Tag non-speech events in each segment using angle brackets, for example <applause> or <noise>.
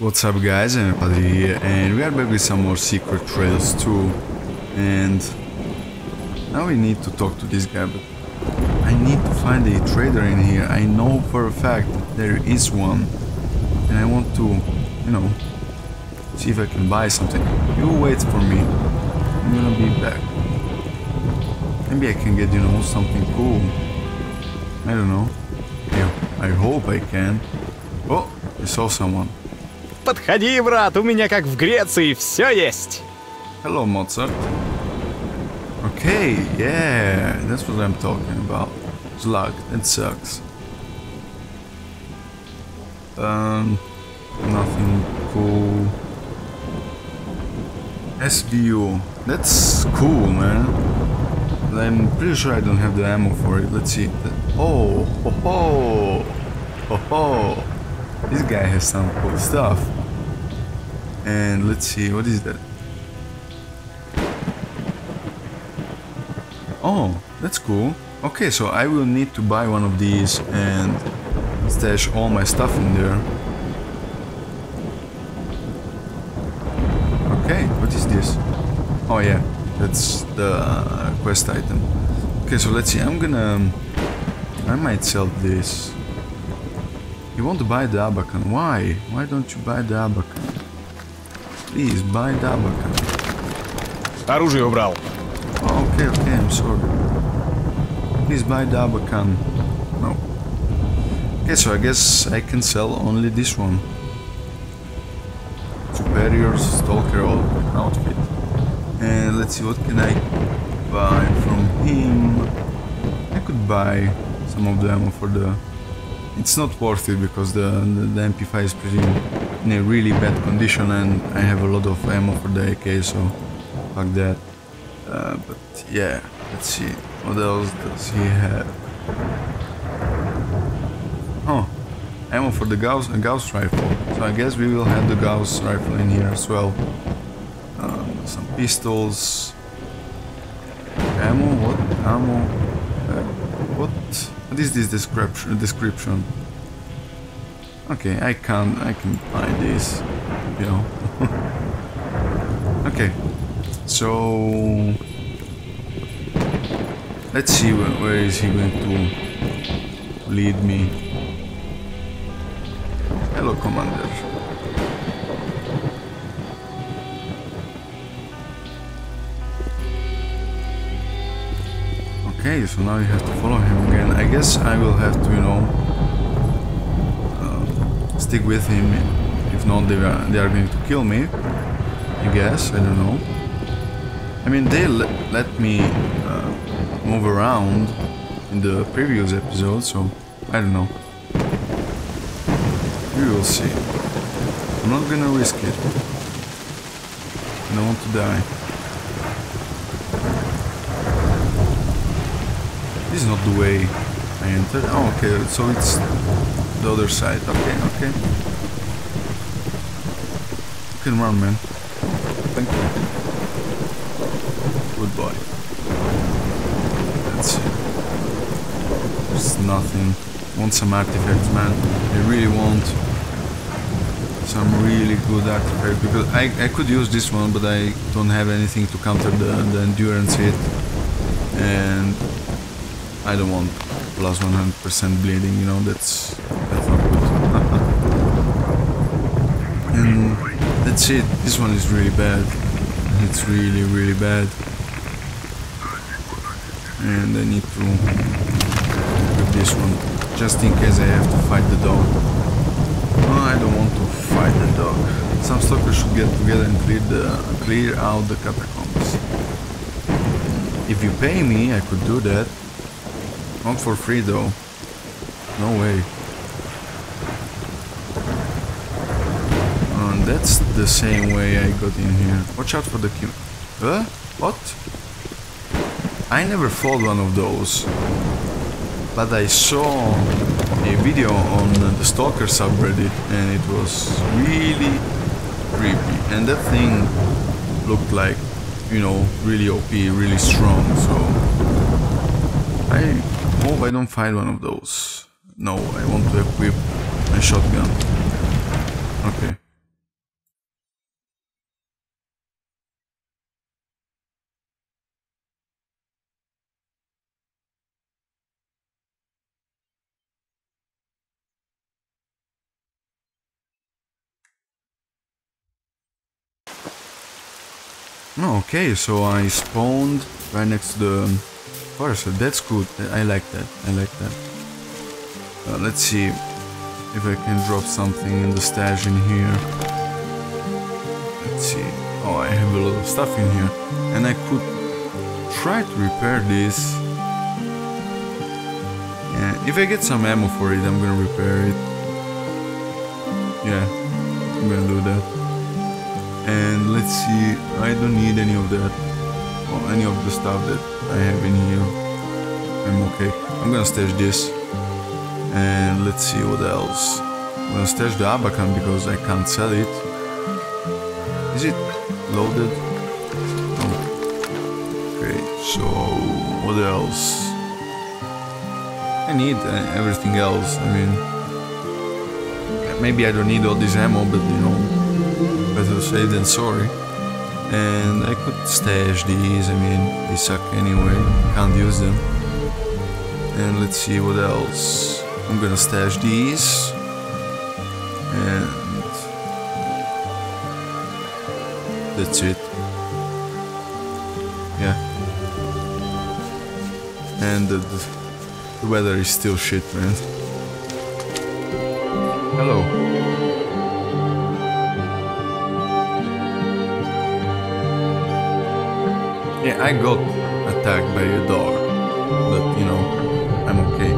What's up guys, I'm Padre here and we are back with some more Secret Trails 2 and now we need to talk to this guy but I need to find a trader in here. I know for a fact that there is one and I want to, you know, see if I can buy something. You wait for me. I'm gonna be back. Maybe I can get, you know, something cool. I don't know. Yeah, I hope I can. Oh, I saw someone. Подходи, брат, у меня как в Греции все есть. Hello, Mozart. Okay, yeah, that's what I'm talking about. Slug, that sucks. Um, nothing cool. SBU, that's cool, man. I'm pretty sure I don't have the ammo for it. Let's see. Oh, ho ho, ho ho. This guy has some cool stuff. And let's see, what is that? Oh, that's cool. Okay, so I will need to buy one of these and stash all my stuff in there. Okay, what is this? Oh yeah, that's the quest item. Okay, so let's see, I'm gonna... I might sell this. You want to buy the Abacan. Why? Why don't you buy the Abacan? Please, buy the Abacan. Оружие убрал. Oh, okay, okay, I'm sorry. Please buy the Abacan. No. Okay, so I guess I can sell only this one. Superior Stalker outfit. And let's see, what can I buy from him? I could buy some of the ammo for the... it's not worth it because the, the, the MP5 is pretty in a really bad condition and I have a lot of ammo for the AK, so fuck that. Uh, but yeah, let's see. What else does he have? Oh, ammo for the Gauss, uh, Gauss rifle. So I guess we will have the Gauss rifle in here as well. Um, some pistols. Ammo? What? Ammo? What? Is this description? Description. Okay, I can't. I can buy this. You <laughs> know. okay. So let's see where, where is he going to lead me. Hello, Commander. Okay, so now you have to follow him again. I guess I will have to, you know, uh, stick with him. If not, they are, they are going to kill me. I guess, I don't know. I mean, they let me uh, move around in the previous episode, so I don't know. We will see. I'm not gonna risk it. I don't want to die. Is not the way I entered. Oh, okay, so it's the other side. Okay, okay. You can run, man. Thank you. Goodbye. Let's see. There's nothing. Want some artifacts, man. I really want some really good artifacts because I, I could use this one, but I don't have anything to counter the, the endurance hit. And I don't want plus 100% bleeding, you know, that's, that's not good. <laughs> and that's it. This one is really bad. It's really, really bad. And I need to grab this one, just in case I have to fight the dog. I don't want to fight the dog. Some stalkers should get together and clear, the, clear out the catacombs. If you pay me, I could do that. Not for free though. No way. And that's the same way I got in here. Watch out for the kim. Huh? What? I never fought one of those. But I saw a video on the Stalker subreddit and it was really creepy. And that thing looked like, you know, really OP, really strong. So I hope I don't find one of those. No, I want to equip my shotgun. Okay. Okay, so I spawned right next to the forest. That's good. I like that. I like that. Uh, let's see if I can drop something in the stash in here. Let's see. Oh, I have a lot of stuff in here. And I could try to repair this. Yeah, if I get some ammo for it, I'm gonna repair it. Yeah, I'm gonna do that. And let's see, I don't need any of that. Or any of the stuff that I have in here. I'm okay. I'm gonna stash this. And let's see what else. I'm gonna stash the Abakan because I can't sell it. Is it loaded? Oh. Okay, so what else? I need uh, everything else. I mean, maybe I don't need all this ammo, but you know, better safe than sorry. And I could stash these. I mean, they suck anyway. Can't use them. And let's see what else. I'm gonna stash these. And that's it. Yeah. And the, the, the weather is still shit, man. Hello. Yeah, I got attacked by a dog, but you know, I'm okay. <laughs>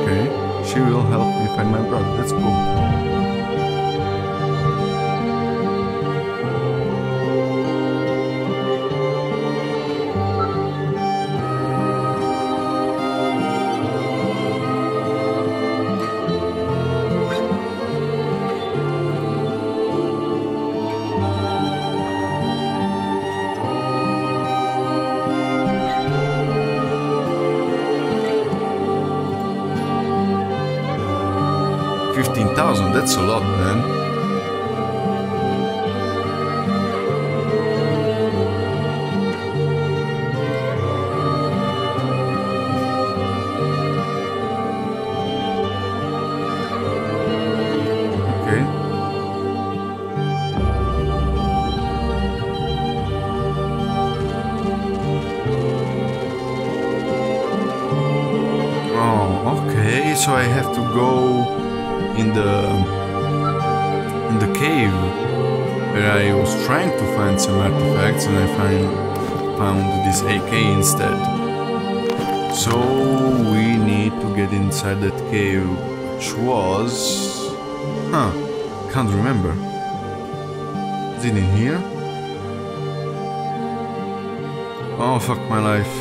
okay, she will help me find my brother. That's cool. That's a lot, man. Found this AK instead. So we need to get inside that cave, which was huh? Can't remember. Is it in here? Oh fuck my life.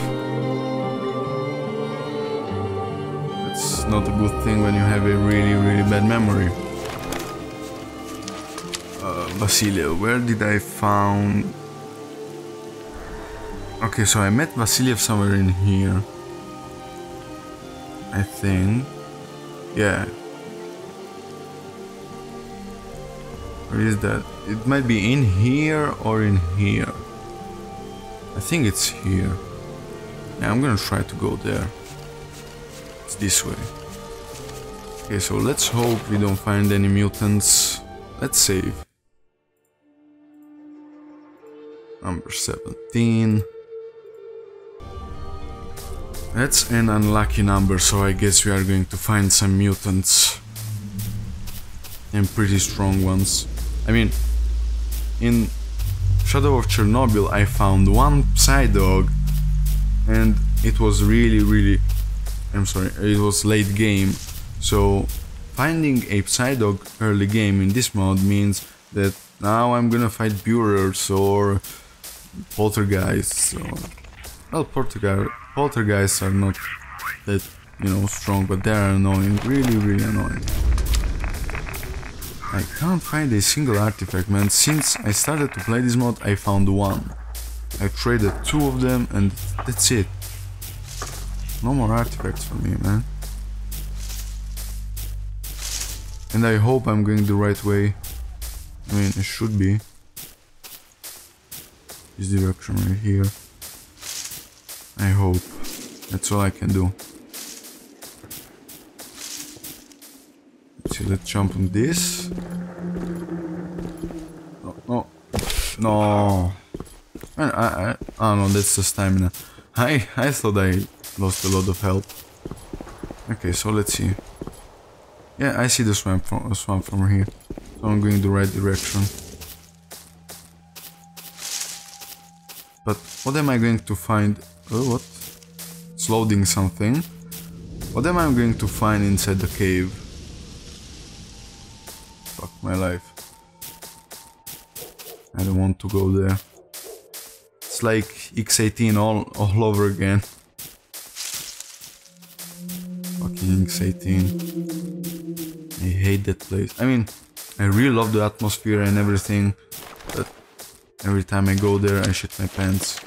It's not a good thing when you have a really, really bad memory. Uh, Vasiliev, where did I found... Okay, so I met Vasiliev somewhere in here. I think. Yeah. Where is that? It might be in here or in here. I think it's here. Yeah, I'm gonna try to go there. It's this way. Okay, so let's hope we don't find any mutants. Let's save. Number 17. That's an unlucky number, so I guess we are going to find some mutants. And pretty strong ones. I mean, in Shadow of Chernobyl I found one Psydog and it was really really I'm sorry, it was late game. So finding a Psydog early game in this mod means that now I'm gonna fight Burers or Poltergeists. Or, well, Poltergeist, Poltergeists are not that, you know, strong, but they are annoying, really, really annoying. I can't find a single artifact, man. Since I started to play this mod, I found one. I traded two of them and that's it. No more artifacts for me, man. And I hope I'm going the right way. I mean, it should be. This direction right here. I hope. That's all I can do. see, let's jump on this. No, no, no. I, I, I, oh no, that's the stamina. I, I thought I lost a lot of health. Okay, so let's see. Yeah, I see the swamp from, swamp from here. So I'm going the right direction. But what am I going to find? Oh, what? It's loading something. What am I going to find inside the cave? Fuck my life. I don't want to go there. It's like X18 all, all over again. Fucking X18. I hate that place. I mean, I really love the atmosphere and everything, every time I go there I shit my pants.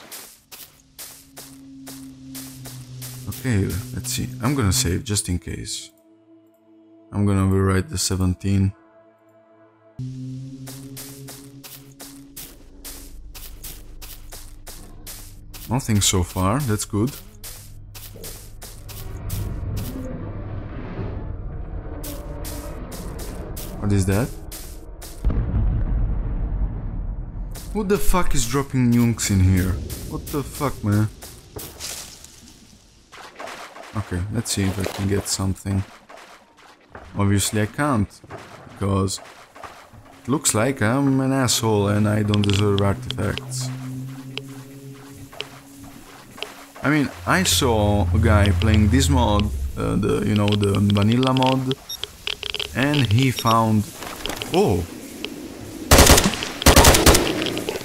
Okay, let's see. I'm gonna save just in case. I'm gonna rewrite the 17. Nothing so far, that's good. What is that? What the fuck is dropping nukes in here? What the fuck, man? Okay, let's see if I can get something. Obviously I can't, because it looks like I'm an asshole and I don't deserve artifacts. I mean, I saw a guy playing this mod, uh, the you know the vanilla mod, and he found. Oh,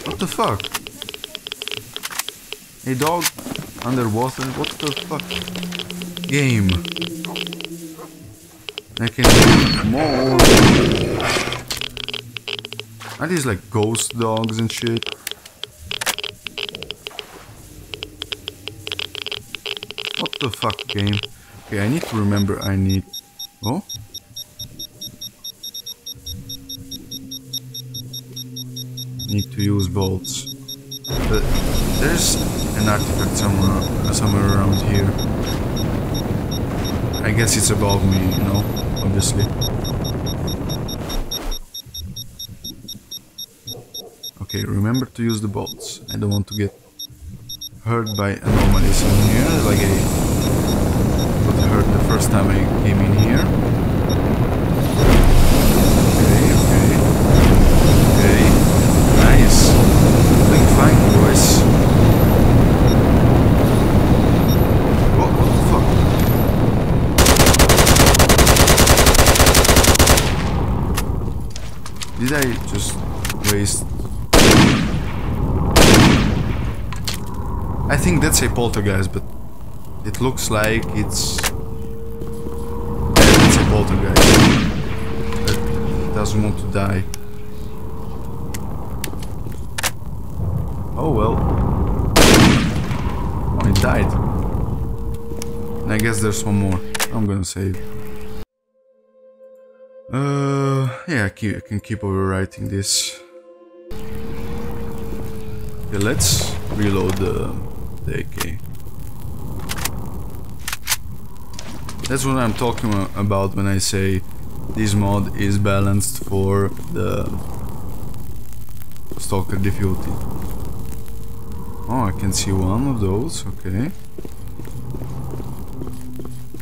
what the fuck? A dog underwater. What the fuck? Game. I can more. Are these like ghost dogs and shit? What the fuck game? Okay, I need to remember I need... Oh? Need to use bolts. But there's an artifact somewhere, uh, somewhere around here. I guess it's above me, you know, obviously. Okay, remember to use the bolts. I don't want to get hurt by anomalies in here, like I got hurt the first time I came in here. Okay, okay. Okay. Nice. Doing fine, boys. What, what the fuck? Did I just waste I think that's a poltergeist, but it looks like it's... It's a poltergeist. That doesn't want to die. Oh well. Oh, it died. And I guess there's one more. I'm gonna save. Uh, I, I can keep overwriting this. Okay, let's reload the the AK. That's what I'm talking about when I say this mod is balanced for the Stalker difficulty. Oh, I can see one of those, okay.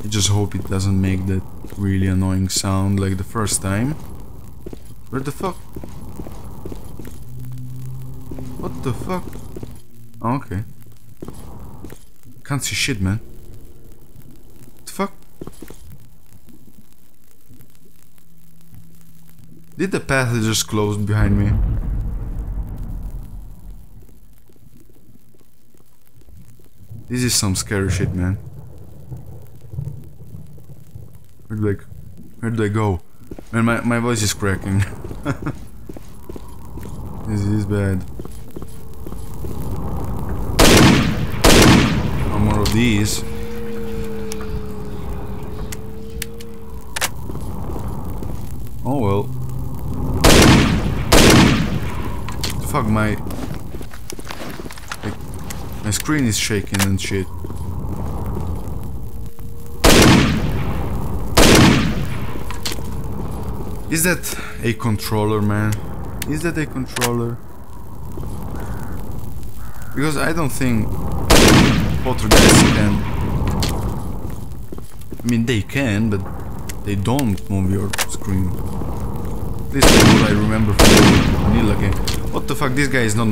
I just hope it doesn't make that really annoying sound like the first time. Where the fuck? What the fuck? Oh, okay. Can't see shit, man. The fuck? Did the path just close behind me? This is some scary shit, man. Where do I, where do I go? Man, my, my voice is cracking. <laughs> this is bad. No more of these. Oh well. Fuck my... My screen is shaking and shit. Is that a controller, man? Is that a controller? Because I don't think poltergeist can. I mean, they can, but they don't move your screen. This is what I remember from the vanilla game. What the fuck? This guy is not.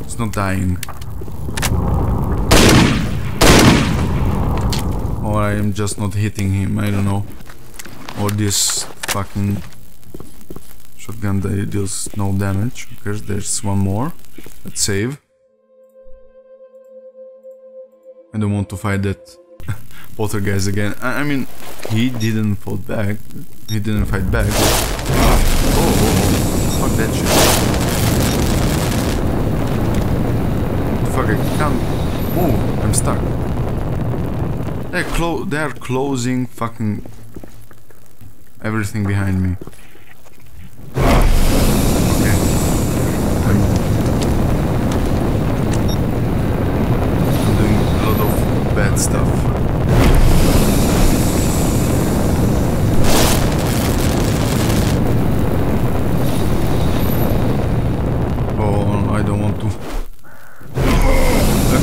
It's not dying. Or I am just not hitting him. I don't know. Or this fucking shotgun that deals no damage. Okay, there's one more. Let's save. I don't want to fight that <laughs> poltergeist again. I, I mean, he didn't fight back. He didn't fight back. Oh. fuck that shit. Fuck, I can't move. I'm stuck. They're clo they're closing fucking everything behind me. Stuff. Oh, I don't want to.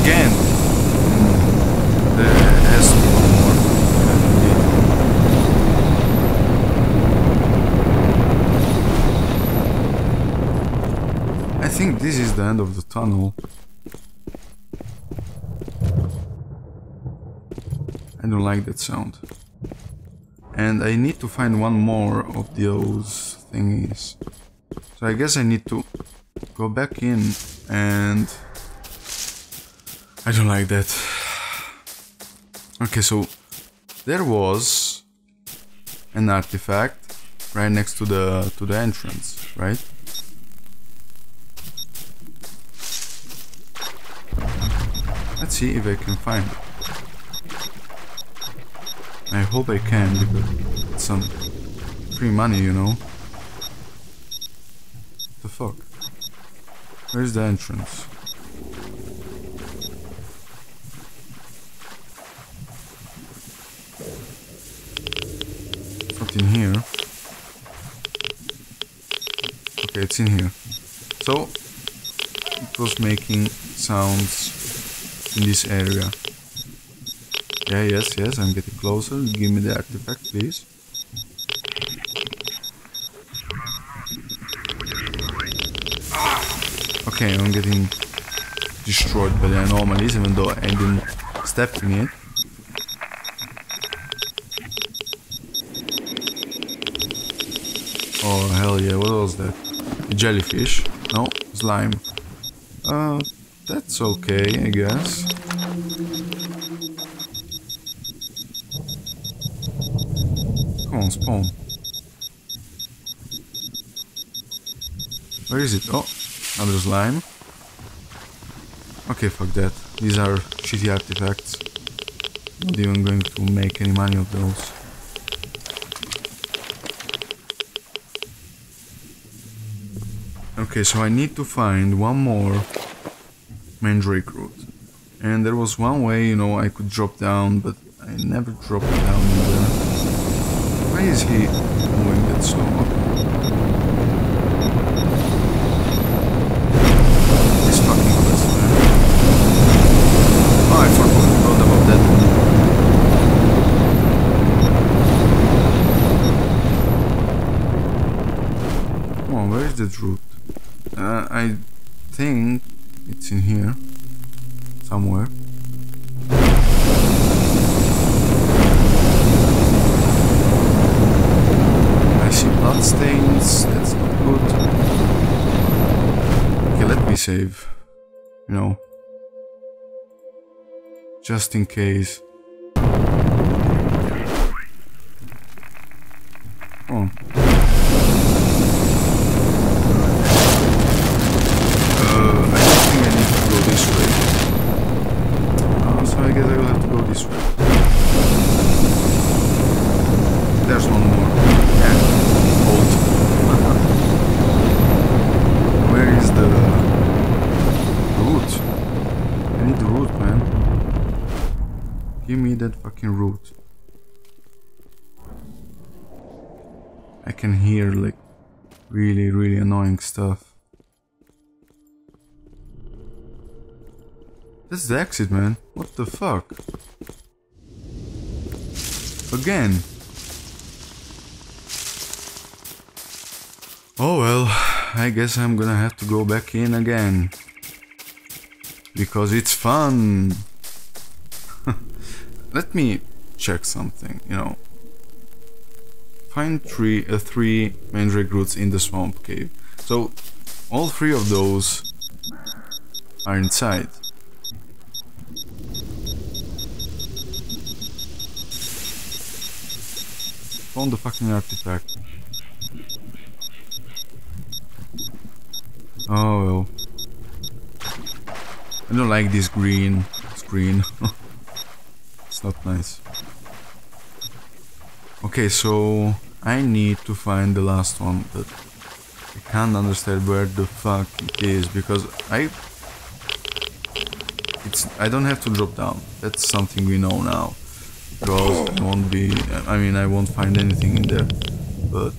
Again! Mm, There has to be one more. Indeed. I think this is the end of the tunnel. I don't like that sound. And I need to find one more of those thingies. So I guess I need to go back in and... I don't like that. Okay, so there was an artifact right next to the to the entrance, right? See if I can find it. I hope I can because it's some free money, you know. the fuck? Where's the entrance? In here. Okay, it's in here. So, it was making sounds in this area. Yeah, yes, yes, I'm getting closer. Give me the artifact, please. Okay, I'm getting destroyed by the anomalies, even though I didn't step in it. Oh, hell yeah, what was that? A jellyfish? No, slime. Uh, that's okay, I guess. Come on, spawn. Where is it? Oh, another slime. Okay, fuck that. These are shitty artifacts. Not even going to make any money of those. Okay, so I need to find one more mandrake root. And there was one way, you know, I could drop down, but I never dropped down. Why is he moving that slow? This fucking quest, man. Oh, I forgot, forgot about that one. Come on, where is that root? Uh, I think it's in here somewhere. I see blood stains. That's not good. Okay, let me save. You know, just in case. Oh. Uh, I don't think I need to go this way. Uh, so I guess I will have to go this way. There's one more. Yeah. Old. Where is the root? I need the root, man. Give me that fucking root. I can hear like really, really annoying stuff. That's the exit, man. What the fuck? Again. Oh well, I guess I'm gonna have to go back in again. Because it's fun. Let me check something, you know. Find three, uh, three mandrake roots in the swamp cave. So, all three of those are inside. Found the fucking artifact. Oh well. I don't like this green screen. <laughs> not nice. Okay, so I need to find the last one, but I can't understand where the fuck it is because I it's I don't have to drop down. That's something we know now. Because I won't be I mean I won't find anything in there. But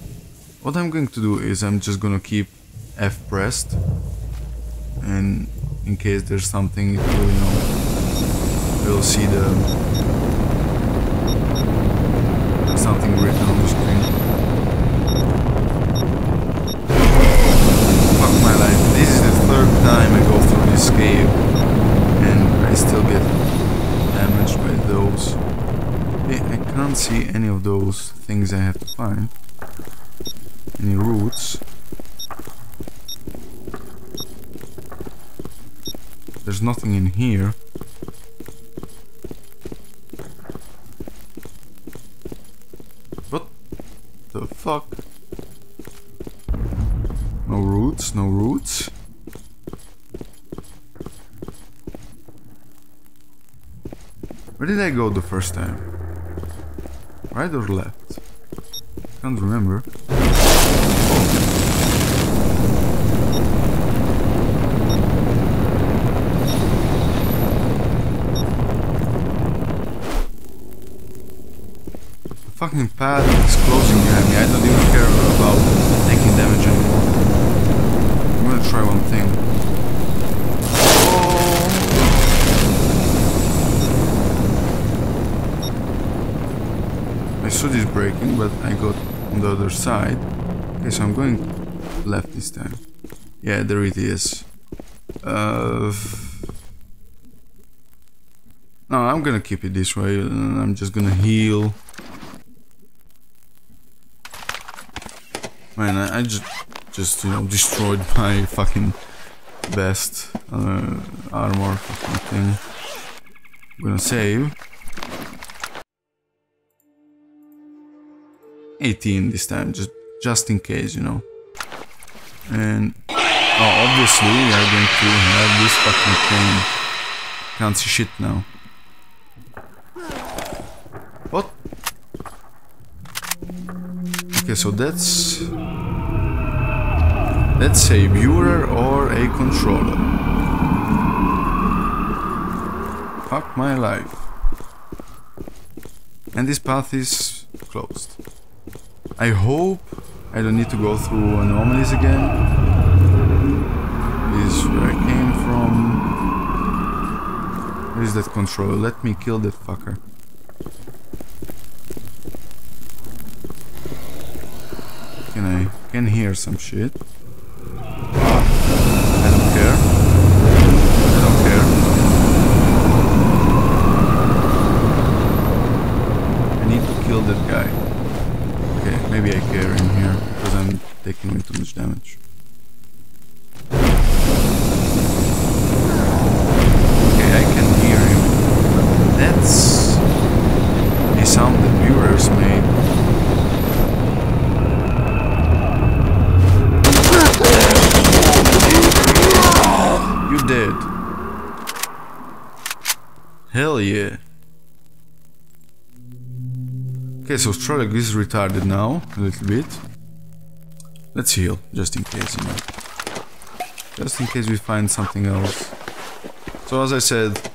what I'm going to do is I'm just gonna keep F pressed and in case there's something it will you know we'll see the something written on the screen. Fuck my life. This is the third time I go through this cave and I still get damaged by those. I can't see any of those things I have to find. Any roots. There's nothing in here. What the fuck? No roots, no roots. Where did I go the first time? Right or left? Can't remember. Fucking path is closing behind me. I don't even care about taking damage anymore. I'm gonna try one thing. I saw this breaking, but I got on the other side. Okay, so I'm going left this time. Yeah, there it is. Uh, no, I'm gonna keep it this way. I'm just gonna heal. Man, I, just, just you know, destroyed my fucking best uh, armor fucking thing. I'm gonna save. 18 this time, just just in case, you know. And oh, obviously we are going to have this fucking thing. Can't see shit now. What? Okay, so that's that's a burer or a controller. Fuck my life. And this path is closed. I hope I don't need to go through anomalies again. This is where I came from. Where is that controller? Let me kill that fucker. Can I can hear some shit? I don't care. I don't care. I need to kill that guy. Okay, maybe I care in here because I'm taking way too much damage. Okay, I can hear him. That's a sound that burers made. You did. Hell yeah. Okay, so Strelok is retarded now, a little bit. Let's heal, just in case, you know. Just in case we find something else. So as I said,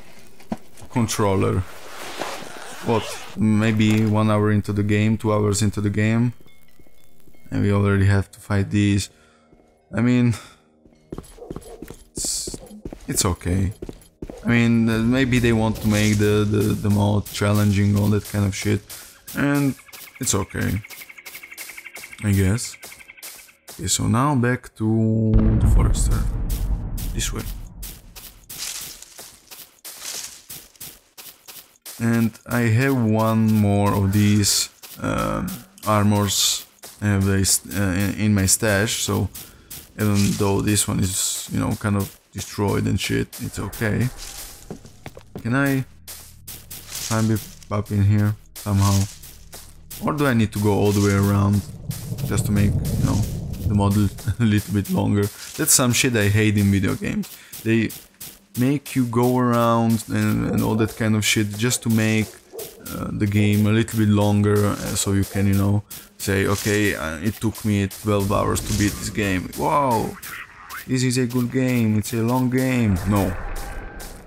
controller. What, maybe one hour into the game, two hours into the game. and we already have to fight these. I mean, it's, it's okay. I mean, uh, maybe they want to make the, the, the mod challenging, all that kind of shit, and it's okay. I guess. Okay, so now back to the forester. This way. And I have one more of these um, armors uh, in my stash, so even though this one is, you know, kind of destroyed and shit, it's okay. Can I climb up in here somehow? Or do I need to go all the way around just to make, you know, the model <laughs> a little bit longer? That's some shit I hate in video games. They make you go around and, and all that kind of shit just to make uh, the game a little bit longer uh, so you can, you know, say, okay, uh, it took me 12 hours to beat this game. Wow, this is a good game, it's a long game. No,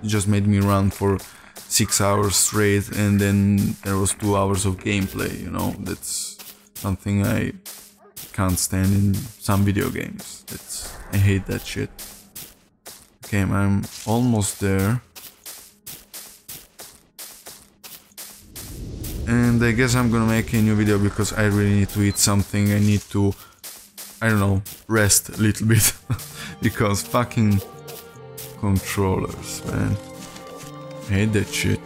it just made me run for 6 hours straight and then there was 2 hours of gameplay, you know, that's something I can't stand in some video games. That's, I hate that shit. Okay, I'm almost there. And I guess I'm gonna make a new video because I really need to eat something. I need to, I don't know, rest a little bit. <laughs> because fucking controllers, man. I hate that shit.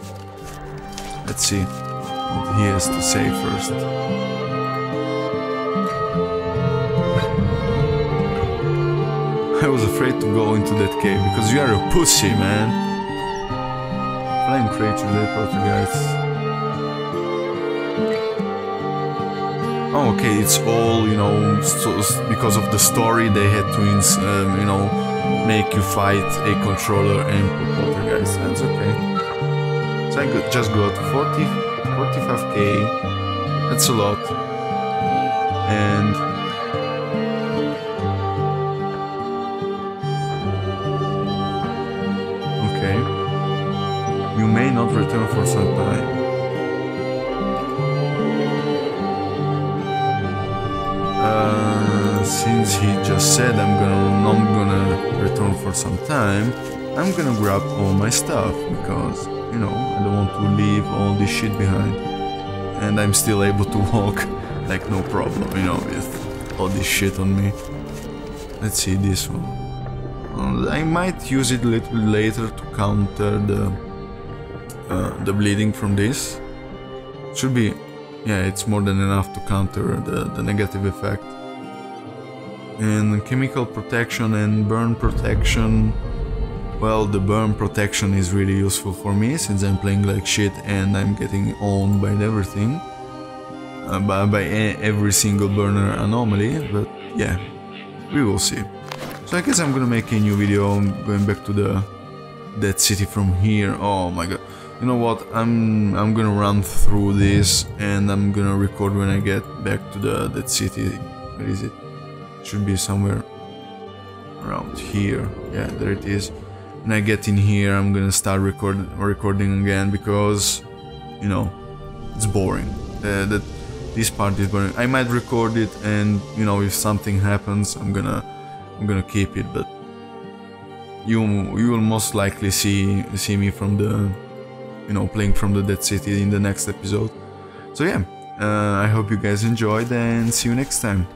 Let's see what he has to say first. <laughs> I was afraid to go into that cave because you are a pussy, man. Flying creature, that poltergeist. Oh, okay, it's all, you know, so, because of the story they had to, um, you know, make you fight a controller and poltergeist. That's okay. So I just got 40, 45k. That's a lot. And okay, you may not return for some time. Since he just said I'm gonna not gonna return for some time, I'm gonna grab all my stuff because you know I don't want to leave all this shit behind, and I'm still able to <laughs> walk like no problem, you know, with all this shit on me. Let's see this one. I might use it a little bit later to counter the uh, the bleeding from this. Should be, yeah, it's more than enough to counter the, the negative effect and chemical protection and burn protection. Well the burn protection is really useful for me since I'm playing like shit and I'm getting owned by everything. Uh, by, by every single burner anomaly but yeah we will see. So I guess I'm gonna make a new video going back to the dead city from here. Oh my god. You know what? I'm I'm gonna run through this and I'm gonna record when I get back to the dead city. Where is it should be somewhere around here. Yeah there it is. When I get in here I'm gonna start record recording again because you know it's boring. Uh, that this part is boring. I might record it and you know if something happens I'm gonna I'm gonna keep it but you you will most likely see see me from the you know playing from the dead city in the next episode. So yeah uh, I hope you guys enjoyed and see you next time